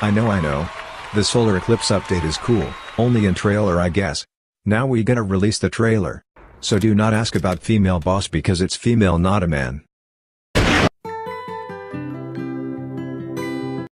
I know I know. The solar eclipse update is cool, only in trailer I guess. Now we gonna release the trailer. So do not ask about female boss because it's female not a man.